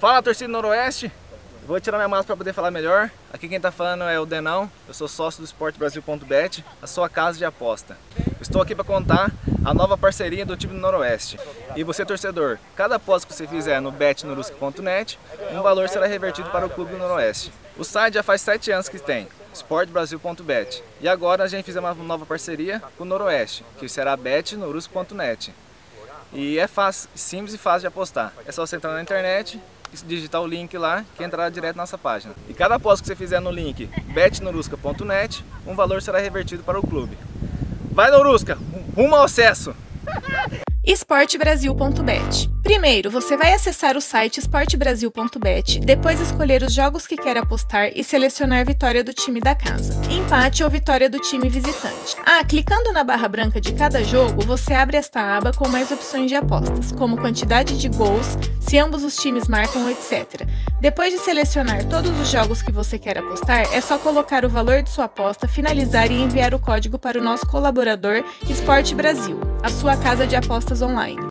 Fala torcida Noroeste, vou tirar minha máscara para poder falar melhor. Aqui quem tá falando é o Denão, eu sou sócio do esportebrasil.bet, a sua casa de aposta. Estou aqui para contar a nova parceria do time do Noroeste. E você torcedor, cada aposta que você fizer no betnorusca.net, um valor será revertido para o clube do Noroeste. O site já faz 7 anos que tem, esportebrasil.bet. E agora a gente fez uma nova parceria com o Noroeste, que será betnorusca.net. E é fácil, simples e fácil de apostar. É só você entrar na internet, digitar o link lá que entrará direto na nossa página. E cada aposta que você fizer no link betnorusca.net, um valor será revertido para o clube. Vai Norusca, rumo ao acesso! esportebrasil.bet. Primeiro, você vai acessar o site esportebrasil.bet, depois escolher os jogos que quer apostar e selecionar vitória do time da casa, empate ou vitória do time visitante. Ah, clicando na barra branca de cada jogo, você abre esta aba com mais opções de apostas, como quantidade de gols, se ambos os times marcam, etc. Depois de selecionar todos os jogos que você quer apostar, é só colocar o valor de sua aposta, finalizar e enviar o código para o nosso colaborador Esporte Brasil, a sua casa de apostas online.